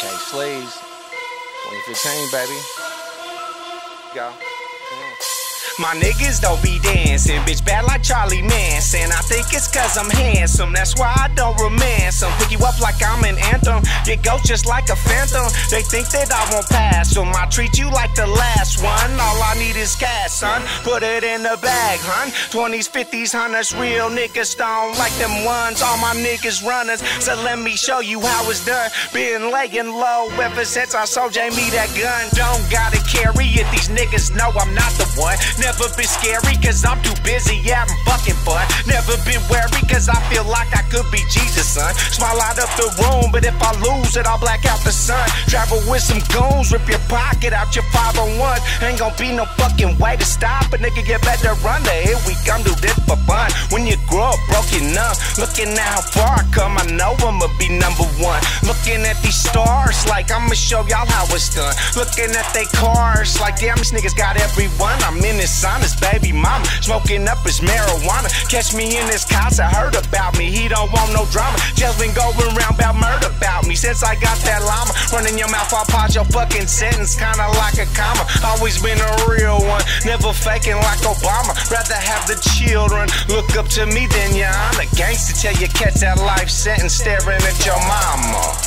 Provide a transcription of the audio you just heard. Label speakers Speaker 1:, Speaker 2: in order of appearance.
Speaker 1: K Slays, 2015, baby.
Speaker 2: My niggas don't be dancing, bitch bad like Charlie Manson. I think it's cause I'm handsome, that's why I don't romance them. Pick you up like I'm an anthem, you go just like a phantom. They think that I won't pass them, I treat you like the last one. All I need is cash son. Put it in the bag, hun. 20s, 50s, hundreds, real niggas don't like them ones. All my niggas runners, so let me show you how it's done. Been laying low ever since I sold Jamie that gun. Don't gotta carry these niggas know I'm not the one. Never been scary cause I'm too busy having fucking fun. Never been wary cause I feel like I could be Jesus, son. Smile out of the room, but if I lose it, I'll black out the sun. Travel with some goons, rip your pocket out your 501. Ain't gonna be no fucking way to stop a nigga, get better run the Here we come do this for fun. Grow up broken up, looking at how far I come, I know I'ma be number one. Looking at these stars like I'ma show y'all how it's done. Looking at they cars like damn, these niggas got everyone. I'm in this his baby mama. Smoking up his marijuana. Catch me in this concert, heard about me. He don't want no drama. Just been going round about murder since I got that llama. Running your mouth, I'll pause your fucking sentence, kinda like a comma. Always been a real one, never faking like Obama. Rather have the children look up to me than your honor. Gangster tell you catch that life sentence staring at your mama.